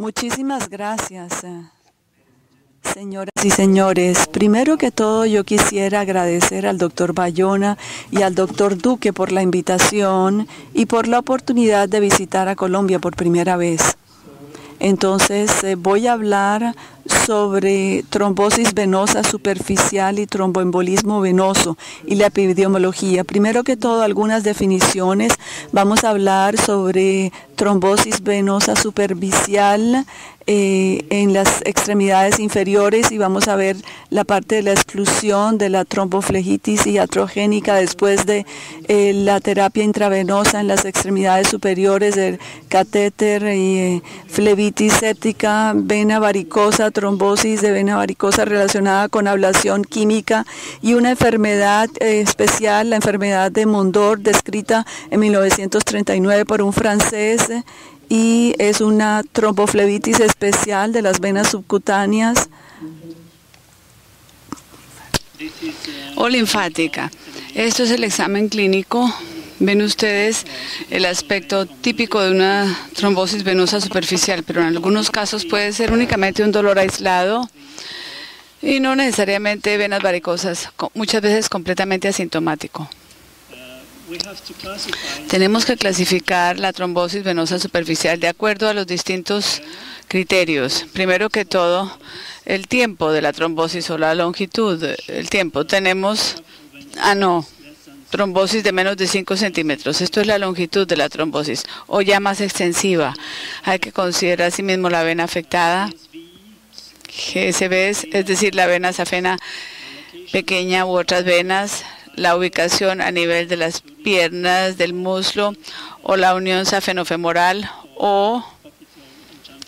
Muchísimas gracias. Eh, señoras y señores, primero que todo yo quisiera agradecer al doctor Bayona y al doctor Duque por la invitación y por la oportunidad de visitar a Colombia por primera vez. Entonces eh, voy a hablar sobre trombosis venosa superficial y tromboembolismo venoso y la epidemiología. Primero que todo, algunas definiciones. Vamos a hablar sobre trombosis venosa superficial eh, en las extremidades inferiores y vamos a ver la parte de la exclusión de la tromboflejitis iatrogénica después de eh, la terapia intravenosa en las extremidades superiores del catéter y eh, vena varicosa, trombosis de vena varicosa relacionada con ablación química y una enfermedad especial, la enfermedad de Mondor, descrita en 1939 por un francés y es una tromboflebitis especial de las venas subcutáneas o linfática. Esto es el examen clínico. Ven ustedes el aspecto típico de una trombosis venosa superficial, pero en algunos casos puede ser únicamente un dolor aislado y no necesariamente venas varicosas, muchas veces completamente asintomático. Tenemos que clasificar la trombosis venosa superficial de acuerdo a los distintos criterios. Primero que todo, el tiempo de la trombosis o la longitud. El tiempo. Tenemos, ah, no, trombosis de menos de 5 centímetros. Esto es la longitud de la trombosis o ya más extensiva. Hay que considerar asimismo la vena afectada, GSB, es decir, la vena safena pequeña u otras venas, la ubicación a nivel de las piernas, del muslo o la unión safenofemoral o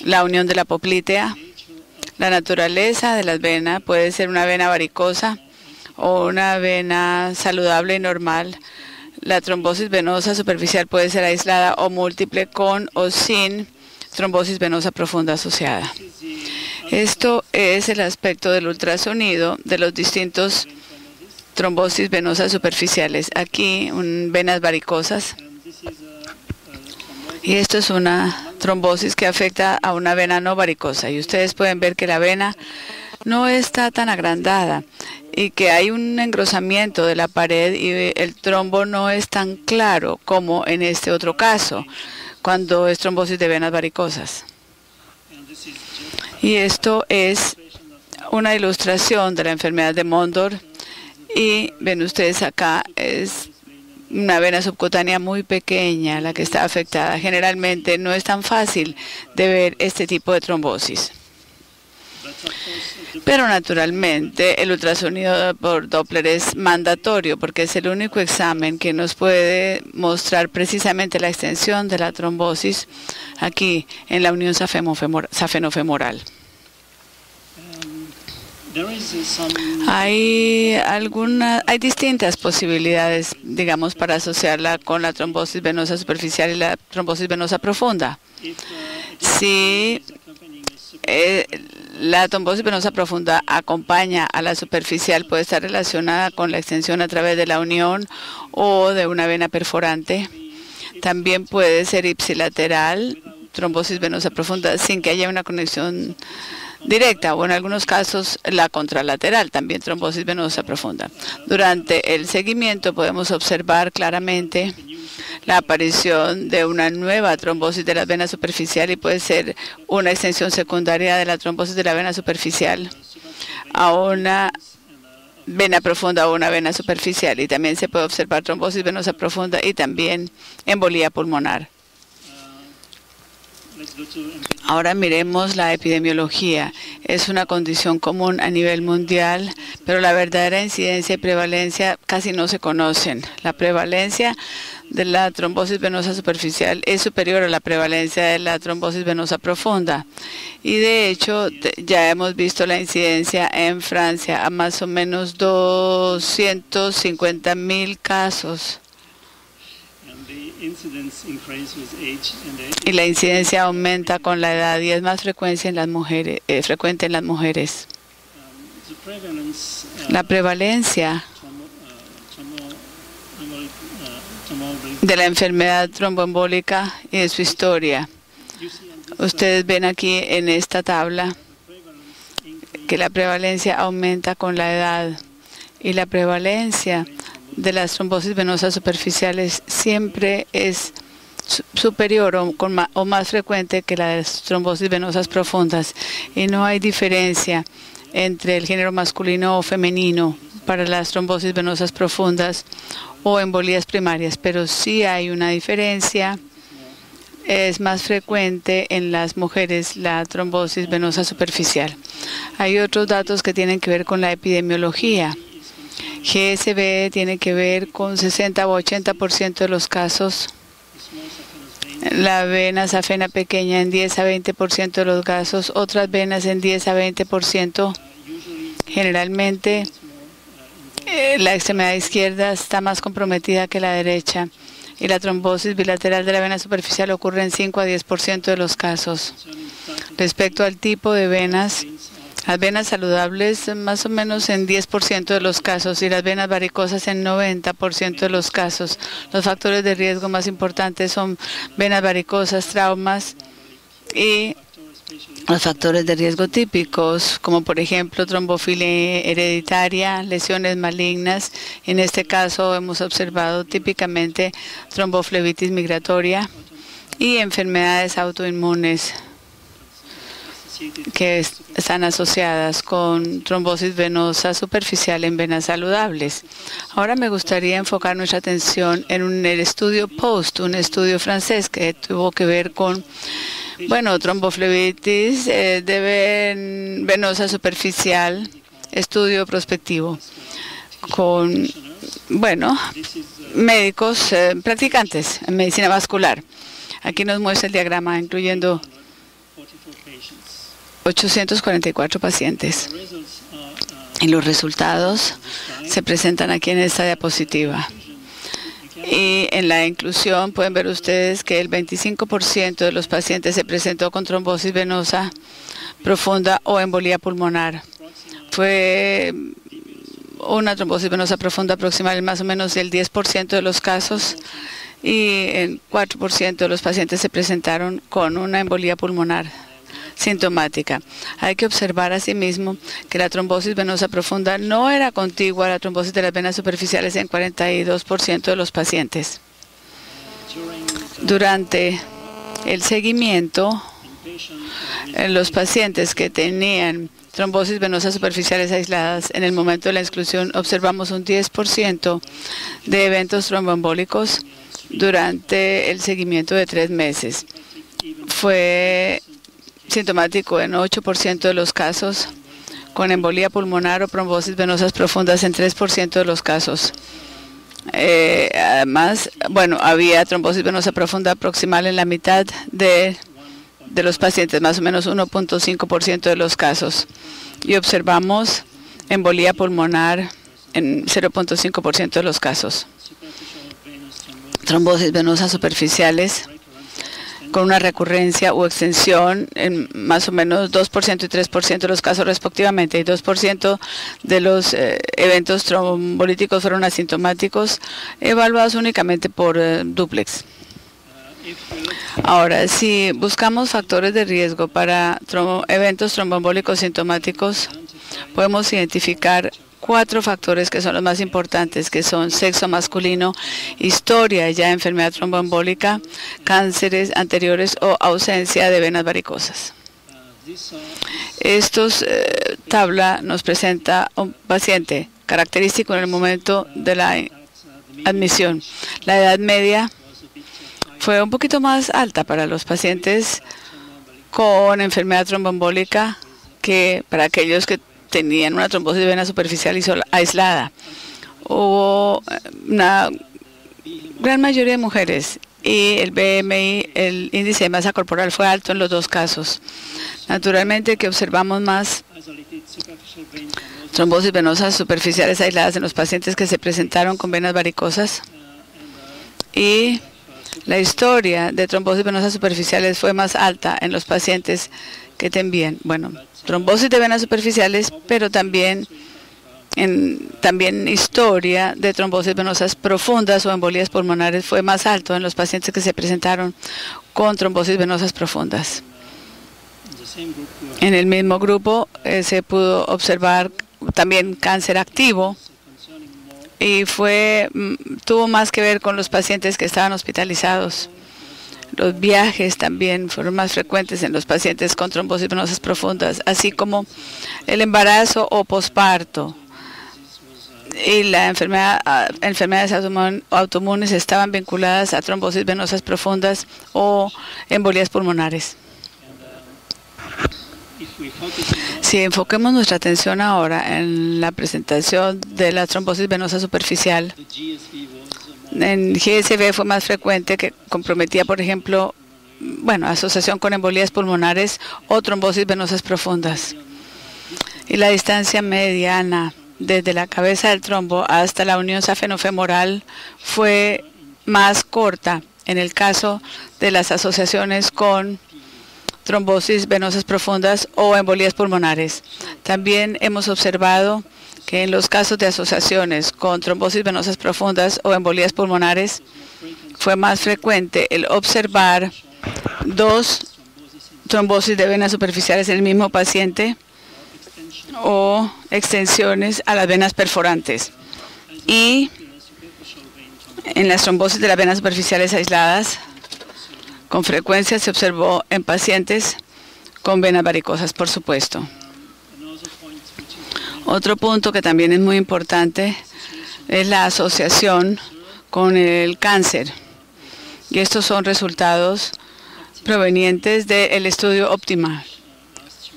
la unión de la poplitea. La naturaleza de las venas puede ser una vena varicosa o una vena saludable y normal. La trombosis venosa superficial puede ser aislada o múltiple con o sin trombosis venosa profunda asociada. Esto es el aspecto del ultrasonido de los distintos trombosis venosas superficiales. Aquí, venas varicosas. Y esto es una trombosis que afecta a una vena no varicosa. Y ustedes pueden ver que la vena no está tan agrandada y que hay un engrosamiento de la pared y el trombo no es tan claro como en este otro caso, cuando es trombosis de venas varicosas. Y esto es una ilustración de la enfermedad de Mondor y ven ustedes acá, es una vena subcutánea muy pequeña la que está afectada. Generalmente no es tan fácil de ver este tipo de trombosis. Pero naturalmente el ultrasonido por Doppler es mandatorio porque es el único examen que nos puede mostrar precisamente la extensión de la trombosis aquí en la unión safenofemoral. Hay alguna, hay distintas posibilidades, digamos, para asociarla con la trombosis venosa superficial y la trombosis venosa profunda. Si eh, la trombosis venosa profunda acompaña a la superficial, puede estar relacionada con la extensión a través de la unión o de una vena perforante. También puede ser ipsilateral, trombosis venosa profunda, sin que haya una conexión directa o en algunos casos la contralateral, también trombosis venosa profunda. Durante el seguimiento podemos observar claramente la aparición de una nueva trombosis de la vena superficial y puede ser una extensión secundaria de la trombosis de la vena superficial a una vena profunda o una vena superficial y también se puede observar trombosis venosa profunda y también embolía pulmonar. Ahora miremos la epidemiología. Es una condición común a nivel mundial, pero la verdadera incidencia y prevalencia casi no se conocen. La prevalencia de la trombosis venosa superficial es superior a la prevalencia de la trombosis venosa profunda. Y de hecho, ya hemos visto la incidencia en Francia a más o menos 250 mil casos y la incidencia aumenta con la edad y es más frecuencia en las mujeres, eh, frecuente en las mujeres. La prevalencia de la enfermedad tromboembólica y de su historia. Ustedes ven aquí en esta tabla que la prevalencia aumenta con la edad y la prevalencia de las trombosis venosas superficiales siempre es superior o, o, más frecuente que las trombosis venosas profundas y no hay diferencia entre el género masculino o femenino para las trombosis venosas profundas o embolías primarias, pero sí hay una diferencia. Es más frecuente en las mujeres la trombosis venosa superficial. Hay otros datos que tienen que ver con la epidemiología. GSB tiene que ver con 60 o 80% de los casos. La vena safena pequeña en 10 a 20% de los casos, otras venas en 10 a 20%. Generalmente eh, la extremidad izquierda está más comprometida que la derecha y la trombosis bilateral de la vena superficial ocurre en 5 a 10% de los casos. Respecto al tipo de venas, las venas saludables más o menos en 10% de los casos y las venas varicosas en 90% de los casos. Los factores de riesgo más importantes son venas varicosas, traumas y los factores de riesgo típicos, como por ejemplo trombofilia hereditaria, lesiones malignas. En este caso hemos observado típicamente tromboflebitis migratoria y enfermedades autoinmunes que están asociadas con trombosis venosa superficial en venas saludables. Ahora me gustaría enfocar nuestra atención en el estudio POST, un estudio francés que tuvo que ver con bueno, tromboflebitis eh, de venosa superficial, estudio prospectivo con, bueno, médicos eh, practicantes en medicina vascular. Aquí nos muestra el diagrama incluyendo 844 pacientes. Y los resultados se presentan aquí en esta diapositiva. Y en la inclusión pueden ver ustedes que el 25% de los pacientes se presentó con trombosis venosa profunda o embolía pulmonar. Fue una trombosis venosa profunda aproximadamente más o menos el 10% de los casos y el 4% de los pacientes se presentaron con una embolía pulmonar sintomática. Hay que observar asimismo que la trombosis venosa profunda no era contigua a la trombosis de las venas superficiales en 42% de los pacientes. Durante el seguimiento, en los pacientes que tenían trombosis venosas superficiales aisladas, en el momento de la exclusión observamos un 10% de eventos tromboembólicos durante el seguimiento de tres meses. Fue sintomático en 8% de los casos, con embolía pulmonar o trombosis venosas profundas en 3% de los casos. Eh, además, bueno, había trombosis venosa profunda proximal en la mitad de, de los pacientes, más o menos 1.5% de los casos. Y observamos embolía pulmonar en 0.5% de los casos. Trombosis venosas superficiales con una recurrencia o extensión en más o menos 2% y 3% de los casos respectivamente y 2% de los eh, eventos trombolíticos fueron asintomáticos evaluados únicamente por eh, duplex. Ahora, si buscamos factores de riesgo para eventos tromboembólicos sintomáticos, podemos identificar cuatro factores que son los más importantes, que son sexo masculino, historia ya de enfermedad tromboembólica, cánceres anteriores o ausencia de venas varicosas. Estos eh, tabla nos presenta un paciente característico en el momento de la admisión. La edad media fue un poquito más alta para los pacientes con enfermedad tromboembólica que para aquellos que tenían una trombosis vena superficial aislada. Hubo eh, una gran mayoría de mujeres y el BMI, el índice de masa corporal fue alto en los dos casos. Naturalmente que observamos más trombosis venosas superficiales aisladas en los pacientes que se presentaron con venas varicosas y La historia de trombosis venosas superficiales fue más alta en los pacientes que tenían, bueno, trombosis de venas superficiales, pero también también historia de trombosis venosas profundas o embolías pulmonares fue más alto en los pacientes que se presentaron con trombosis venosas profundas. En el mismo grupo eh, se pudo observar también cáncer activo y fue mm, tuvo más que ver con los pacientes que estaban hospitalizados. Los viajes también fueron más frecuentes en los pacientes con trombosis venosas profundas, así como el embarazo o posparto. Y las ah, enfermedades autoinmunes estaban vinculadas a trombosis venosas profundas o embolías pulmonares. Si enfoquemos nuestra atención ahora en la presentación de la trombosis venosa superficial, en GSV fue más frecuente que comprometía, por ejemplo, bueno, asociación con embolías pulmonares o trombosis venosas profundas. Y la distancia mediana desde la cabeza del trombo hasta la unión safenofemoral fue más corta en el caso de las asociaciones con trombosis venosas profundas o embolías pulmonares. También hemos observado que en los casos de asociaciones con trombosis venosas profundas o embolías pulmonares fue más frecuente el observar dos trombosis de venas superficiales en el mismo paciente o extensiones a las venas perforantes. Y en las trombosis de las venas superficiales aisladas con frecuencia se observó en pacientes con venas varicosas, por supuesto. Otro punto que también es muy importante es la asociación con el cáncer. Y estos son resultados provenientes del estudio Optima,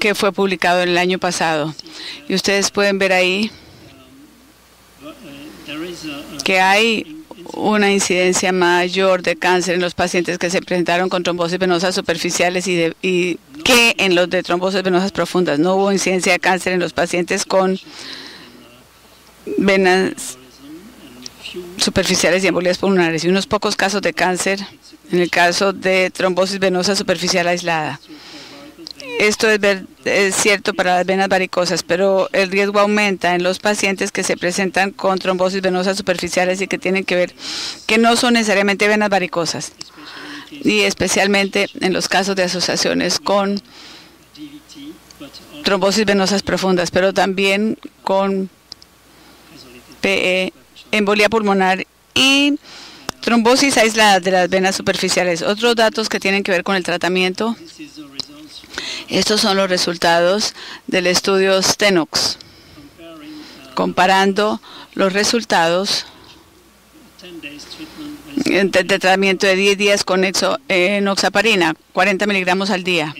que fue publicado el año pasado. Y ustedes pueden ver ahí que hay una incidencia mayor de cáncer en los pacientes que se presentaron con trombosis venosas superficiales y, y que en los de trombosis venosas profundas. No hubo incidencia de cáncer en los pacientes con venas superficiales y embolías pulmonares y unos pocos casos de cáncer en el caso de trombosis venosa superficial aislada. Esto es, cierto para las venas varicosas, pero el riesgo aumenta en los pacientes que se presentan con trombosis venosas superficiales y que tienen que ver que no son necesariamente venas varicosas, y especialmente en los casos de asociaciones con trombosis venosas profundas, pero también con PE, embolia pulmonar y trombosis aislada de las venas superficiales. Otros datos que tienen que ver con el tratamiento estos son los resultados del estudio Stenox, comparando los resultados de tratamiento de 10 días con enoxaparina, 40 miligramos al día.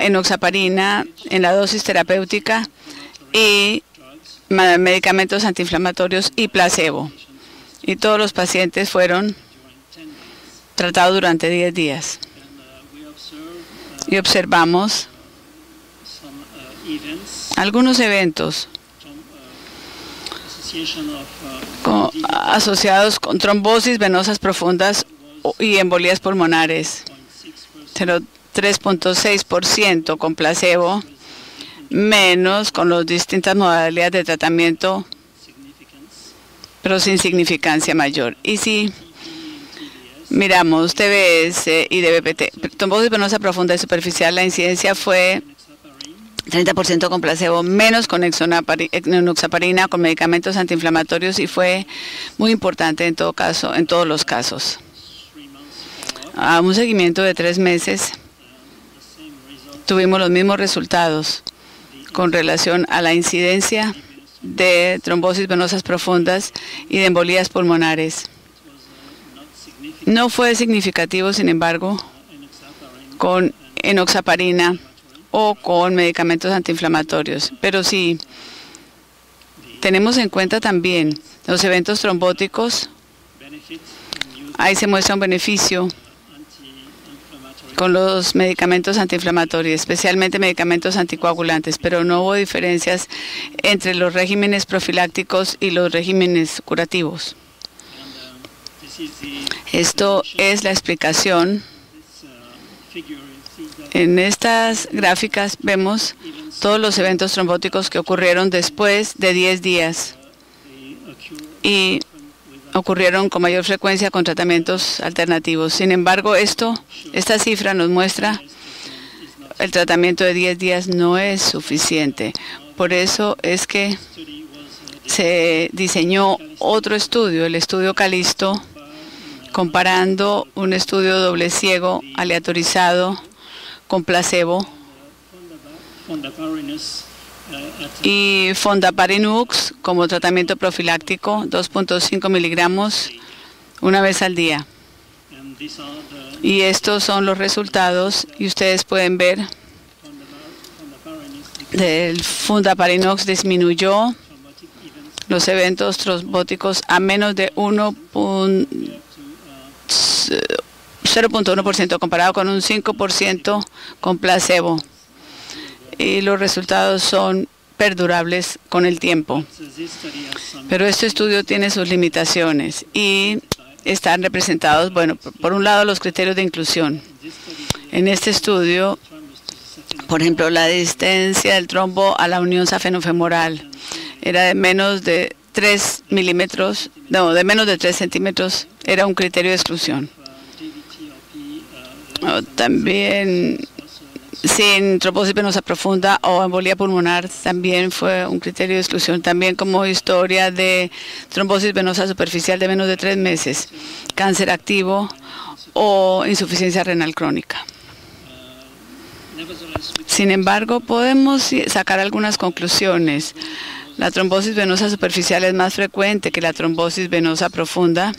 Enoxaparina en la dosis terapéutica y medicamentos antiinflamatorios y placebo. Y todos los pacientes fueron tratados durante 10 días y observamos algunos eventos asociados con trombosis venosas profundas y embolías pulmonares. 3.6% con placebo, menos con las distintas modalidades de tratamiento, pero sin significancia mayor. Y si miramos TBS y DBPT, trombosis venosa profunda y superficial, la incidencia fue 30% con placebo, menos con enoxaparina, con medicamentos antiinflamatorios y fue muy importante en todo caso, en todos los casos. A un seguimiento de tres meses tuvimos los mismos resultados con relación a la incidencia de trombosis venosas profundas y de embolías pulmonares. No fue significativo, sin embargo, con enoxaparina o con medicamentos antiinflamatorios, pero sí tenemos en cuenta también los eventos trombóticos. Ahí se muestra un beneficio con los medicamentos antiinflamatorios, especialmente medicamentos anticoagulantes, pero no hubo diferencias entre los regímenes profilácticos y los regímenes curativos. Esto es la explicación. En estas gráficas vemos todos los eventos trombóticos que ocurrieron después de 10 días y ocurrieron con mayor frecuencia con tratamientos alternativos. Sin embargo, esto, esta cifra nos muestra el tratamiento de 10 días no es suficiente. Por eso es que se diseñó otro estudio, el estudio Calisto, comparando un estudio doble ciego aleatorizado con placebo y fondaparinux como tratamiento profiláctico, 2.5 miligramos una vez al día. Y estos son los resultados y ustedes pueden ver del fundaparinox disminuyó los eventos trombóticos a menos de 0.1% comparado con un 5% con placebo. Y los resultados son perdurables con el tiempo. Pero este estudio tiene sus limitaciones y están representados, bueno, por un lado los criterios de inclusión. En este estudio, por ejemplo, la distancia del trombo a la unión safenofemoral era de menos de 3 milímetros, no, de menos de 3 centímetros, era un criterio de exclusión. También sin trombosis venosa profunda o embolía pulmonar también fue un criterio de exclusión, también como historia de trombosis venosa superficial de menos de tres meses, cáncer activo o insuficiencia renal crónica. Sin embargo, podemos sacar algunas conclusiones. La trombosis venosa superficial es más frecuente que la trombosis venosa profunda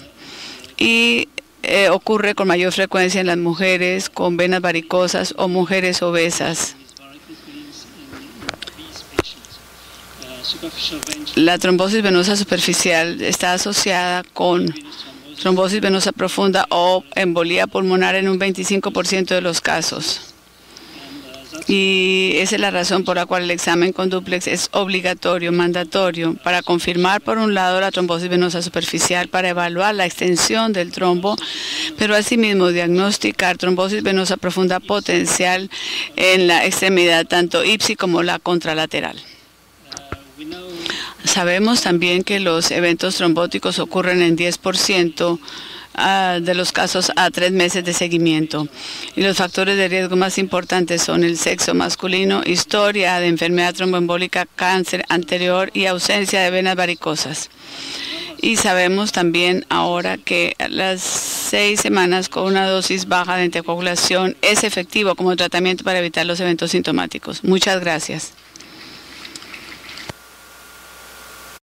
y eh, ocurre con mayor frecuencia en las mujeres con venas varicosas o mujeres obesas. La trombosis venosa superficial está asociada con trombosis venosa profunda o embolía pulmonar en un 25% de los casos y esa es la razón por la cual el examen con duplex es obligatorio, mandatorio, para confirmar por un lado la trombosis venosa superficial, para evaluar la extensión del trombo, pero asimismo diagnosticar trombosis venosa profunda potencial en la extremidad tanto ipsi como la contralateral. Sabemos también que los eventos trombóticos ocurren en 10% de los casos a tres meses de seguimiento. Y los factores de riesgo más importantes son el sexo masculino, historia de enfermedad tromboembólica, cáncer anterior y ausencia de venas varicosas. Y sabemos también ahora que las seis semanas con una dosis baja de anticoagulación es efectivo como tratamiento para evitar los eventos sintomáticos. Muchas gracias.